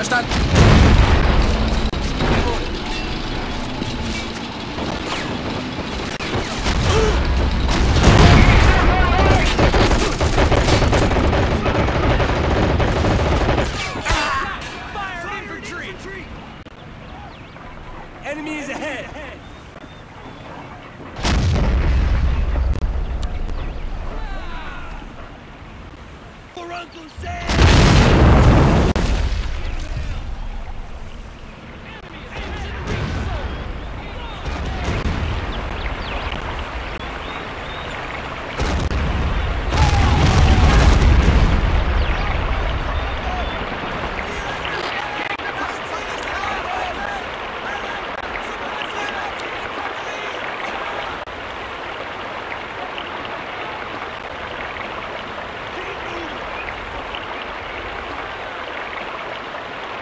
Verstanden.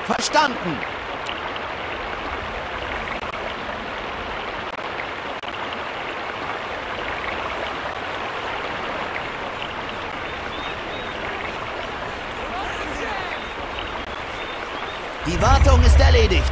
Verstanden. Die Wartung ist erledigt.